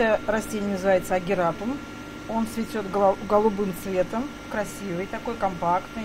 Это растение называется агерапум. Он цветет голубым цветом, красивый такой, компактный.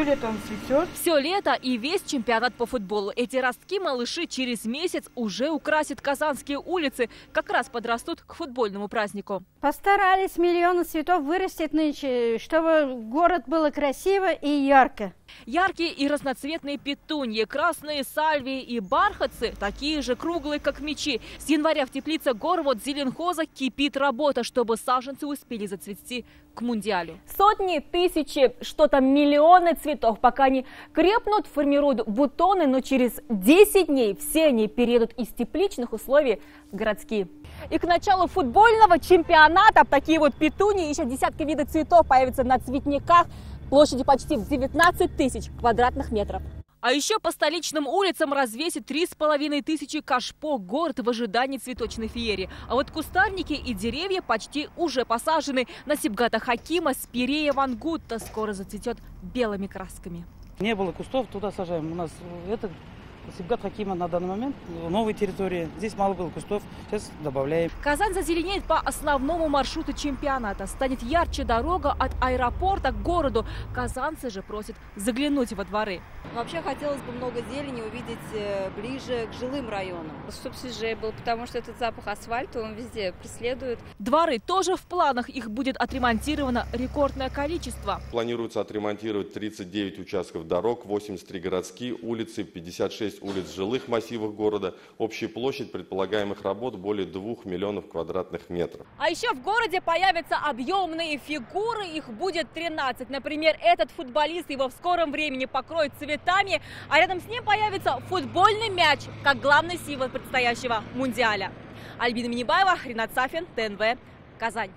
Все лето он цветет. Все лето и весь чемпионат по футболу. Эти ростки малыши через месяц уже украсят казанские улицы. Как раз подрастут к футбольному празднику. Постарались миллионы цветов вырастить нынче, чтобы город было красиво и ярко. Яркие и разноцветные петуньи, красные сальвии и бархатцы, такие же круглые, как мечи. С января в теплице Горвод Зеленхоза кипит работа, чтобы саженцы успели зацвести к мундиалю. Сотни, тысячи, что то миллионы цветов, пока они крепнут, формируют бутоны, но через 10 дней все они переедут из тепличных условий в городские. И к началу футбольного чемпионата такие вот петунии, еще десятки видов цветов появятся на цветниках площади почти в 19 тысяч квадратных метров. А еще по столичным улицам развесит три с половиной тысячи кашпо город в ожидании цветочной феерии. А вот кустарники и деревья почти уже посажены. На Сибгата Хакима спирея вангутта скоро зацветет белыми красками. Не было кустов, туда сажаем. У нас это Сибгат Хакима на данный момент новые территории. Здесь мало было кустов, сейчас добавляем. Казань зазеленеет по основному маршруту чемпионата. Станет ярче дорога от аэропорта к городу. Казанцы же просят заглянуть во дворы. Вообще хотелось бы много зелени увидеть э, ближе к жилым районам. Чтобы свежее был, потому что этот запах асфальта, он везде преследует. Дворы тоже в планах. Их будет отремонтировано рекордное количество. Планируется отремонтировать 39 участков дорог, 83 городские улицы, 56 улиц жилых массивов города. Общая площадь предполагаемых работ более 2 миллионов квадратных метров. А еще в городе появятся объемные фигуры. Их будет 13. Например, этот футболист его в скором времени покроет цветами, а рядом с ним появится футбольный мяч, как главный символ предстоящего мундиаля. Альбина Минибаева, Ренат Сафин, ТНВ, Казань.